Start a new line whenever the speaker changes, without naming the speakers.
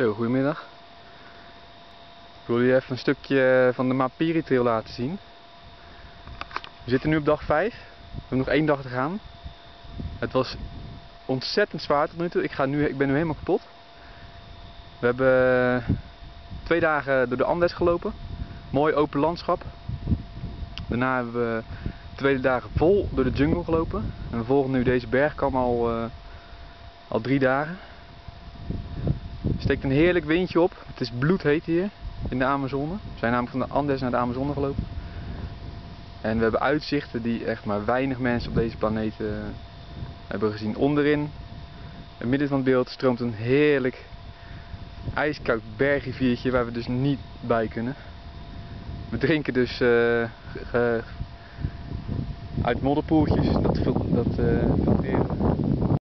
Zo, goedemiddag. Ik wil jullie even een stukje van de Mapiri Trail laten zien. We zitten nu op dag 5. We hebben nog één dag te gaan. Het was ontzettend zwaar tot nu toe. Ik, ga nu, ik ben nu helemaal kapot. We hebben twee dagen door de Andes gelopen. Mooi open landschap. Daarna hebben we twee dagen vol door de jungle gelopen. En we volgen nu deze bergkam al, uh, al drie dagen. Steekt een heerlijk windje op. Het is bloedheet hier in de Amazone. We zijn namelijk van de Andes naar de Amazone gelopen. En we hebben uitzichten die echt maar weinig mensen op deze planeet uh, hebben gezien. Onderin, in het midden van het beeld, stroomt een heerlijk ijskoud bergriviertje waar we dus niet bij kunnen. We drinken dus uh, uit modderpoeltjes, dat, dat uh, filtreren we.